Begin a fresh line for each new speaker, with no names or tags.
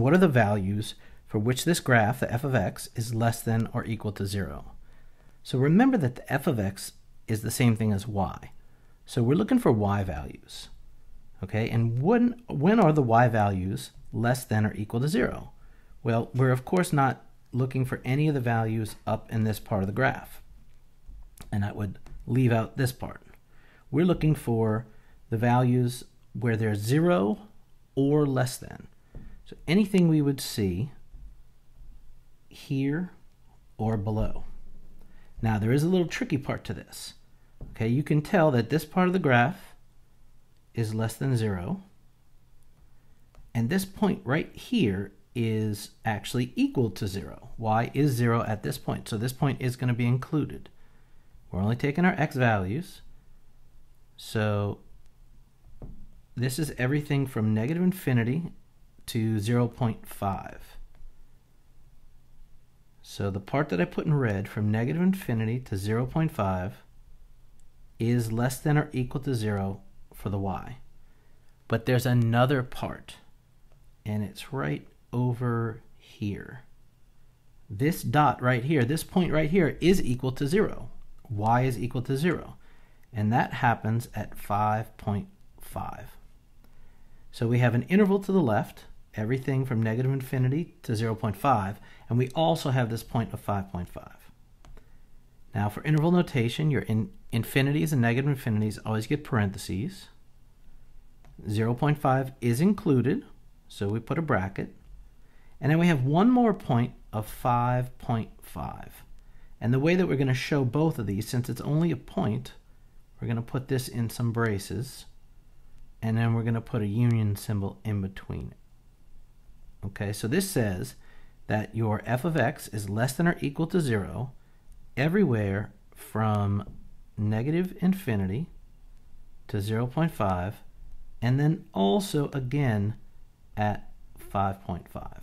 What are the values for which this graph, the f of x, is less than or equal to 0? So remember that the f of x is the same thing as y. So we're looking for y values. Okay, and when, when are the y values less than or equal to 0? Well, we're of course not looking for any of the values up in this part of the graph. And I would leave out this part. We're looking for the values where they're 0 or less than. So anything we would see here or below. Now there is a little tricky part to this. Okay, you can tell that this part of the graph is less than 0. And this point right here is actually equal to 0. y is 0 at this point, so this point is going to be included. We're only taking our x values, so this is everything from negative infinity to 0.5. So the part that I put in red from negative infinity to 0.5 is less than or equal to 0 for the y. But there's another part, and it's right over here. This dot right here, this point right here, is equal to 0. y is equal to 0. And that happens at 5.5. So we have an interval to the left, everything from negative infinity to 0.5, and we also have this point of 5.5. Now for interval notation, your in infinities and negative infinities always get parentheses. 0.5 is included, so we put a bracket. And then we have one more point of 5.5. And the way that we're going to show both of these, since it's only a point, we're going to put this in some braces, and then we're going to put a union symbol in between it. Okay, so this says that your f of x is less than or equal to 0 everywhere from negative infinity to 0.5 and then also again at 5.5.